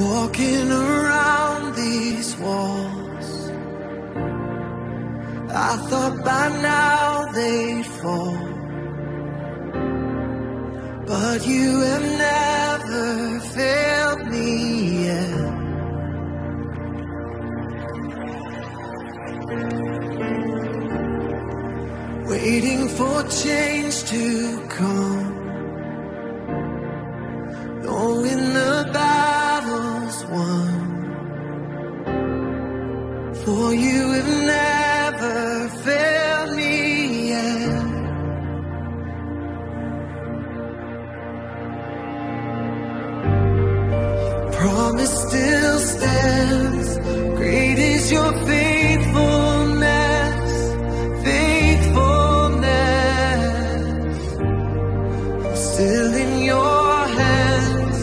Walking around these walls. I thought by now they'd fall. But you have never failed me yet. Waiting for change to come. promise still stands. Great is your faithfulness, faithfulness. I'm still in your hands.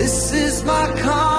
This is my confidence.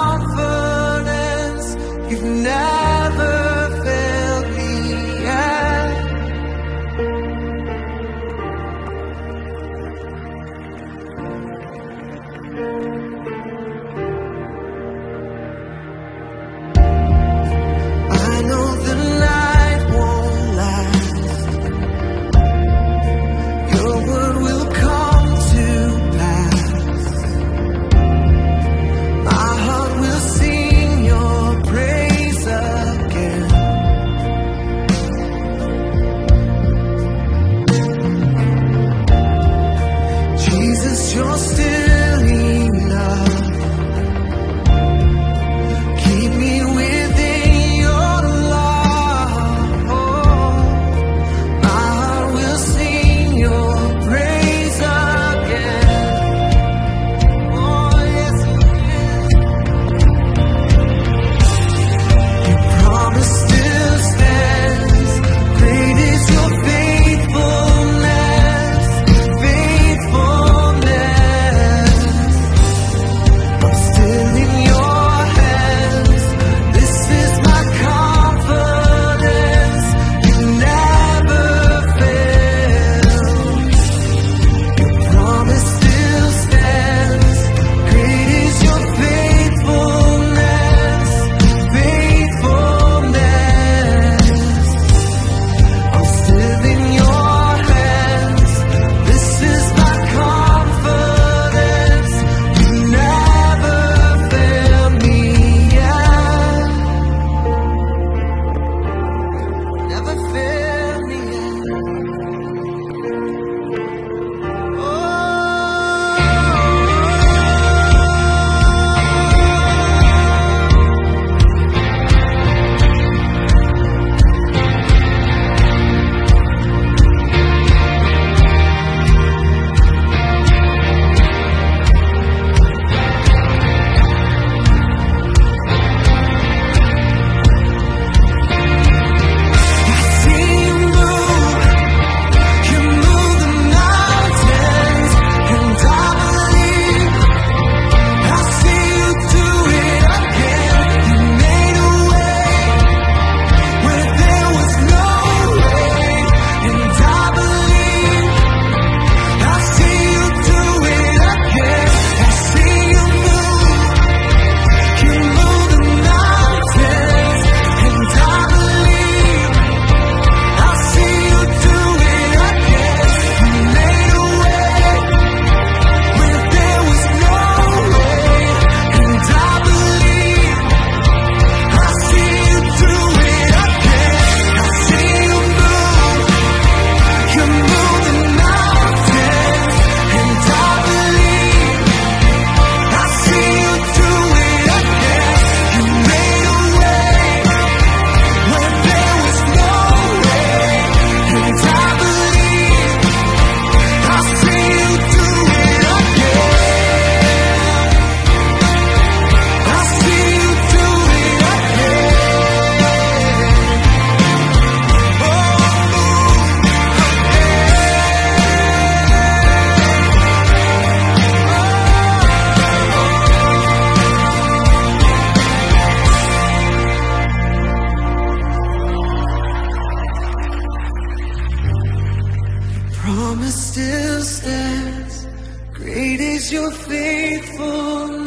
promise still stands. Great is your faithfulness.